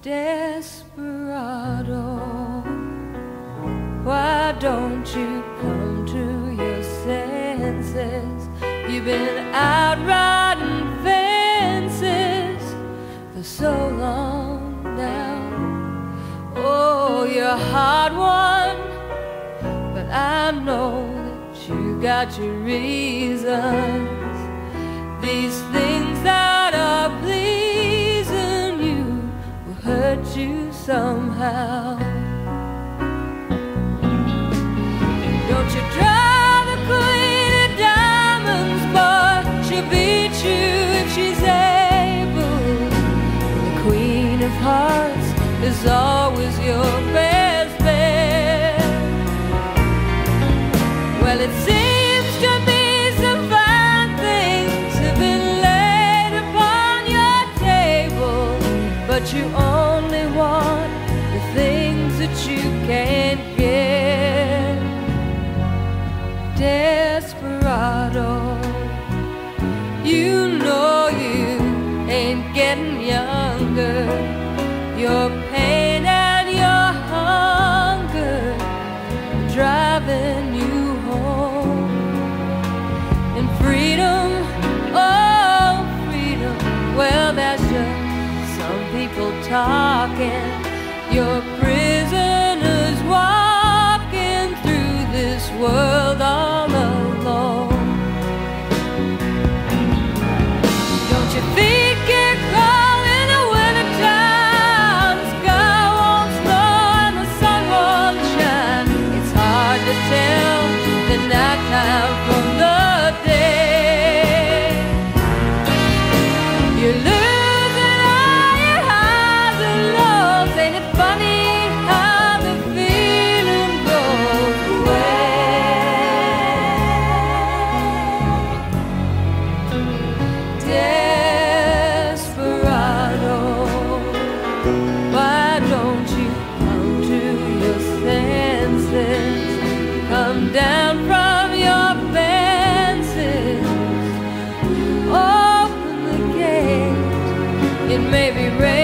Desperado, why don't you come to your senses? You've been out riding fences for so long now. Oh, you're a hard one, but I know that you got your reasons. These things that hurt you somehow. Don't you try the queen of diamonds, boy. She'll beat you if she's able. The queen of hearts is always your best bet. Well, it getting younger. Your pain and your hunger driving you home. And freedom, oh freedom, well that's just some people talking. Your prisoners to tell the nighttime It may be raining.